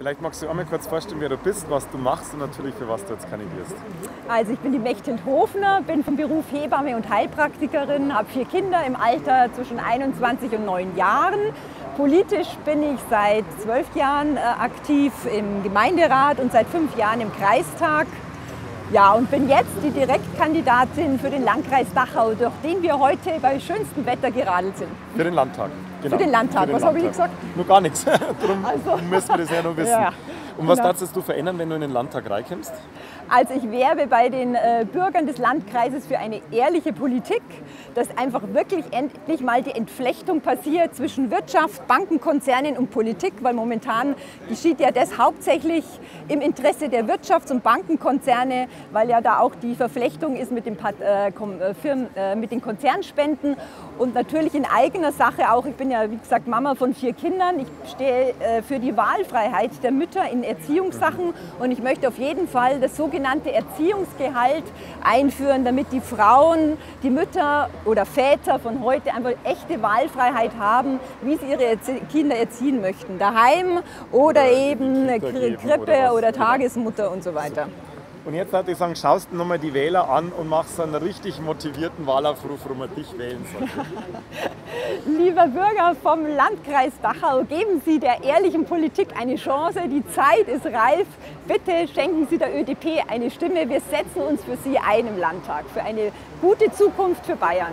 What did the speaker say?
Vielleicht magst du einmal kurz vorstellen, wer du bist, was du machst und natürlich für was du jetzt kandidierst. Also ich bin die Mechthild Hofner, bin vom Beruf Hebamme und Heilpraktikerin, habe vier Kinder im Alter zwischen 21 und 9 Jahren. Politisch bin ich seit zwölf Jahren äh, aktiv im Gemeinderat und seit fünf Jahren im Kreistag. Ja, und bin jetzt die Direktkandidatin für den Landkreis Dachau, durch den wir heute bei schönstem Wetter geradelt sind. Für den Landtag. Genau. Für den Landtag. Für den was habe ich gesagt? Nur gar nichts. Darum also. müssen wir das ja noch wissen. Ja. Und was genau. darfst du verändern, wenn du in den Landtag reinkommst? Also ich werbe bei den äh, Bürgern des Landkreises für eine ehrliche Politik, dass einfach wirklich endlich mal die Entflechtung passiert zwischen Wirtschaft, Bankenkonzernen und Politik, weil momentan geschieht ja das hauptsächlich im Interesse der Wirtschafts- und Bankenkonzerne, weil ja da auch die Verflechtung ist mit, dem, äh, äh, Firmen, äh, mit den Konzernspenden und natürlich in eigener Sache auch. Ich bin ja, wie gesagt, Mama von vier Kindern. Ich stehe äh, für die Wahlfreiheit der Mütter in Erziehungssachen und ich möchte auf jeden Fall das sogenannte Erziehungsgehalt einführen, damit die Frauen, die Mütter oder Väter von heute einfach echte Wahlfreiheit haben, wie sie ihre Kinder erziehen möchten. Daheim oder eben Krippe oder Tagesmutter und so weiter. Und jetzt würde ich sagen, schaust du nochmal die Wähler an und machst einen richtig motivierten Wahlaufruf, warum man dich wählen soll. Lieber Bürger vom Landkreis Dachau, geben Sie der ehrlichen Politik eine Chance. Die Zeit ist reif. Bitte schenken Sie der ÖDP eine Stimme. Wir setzen uns für Sie ein im Landtag, für eine gute Zukunft für Bayern.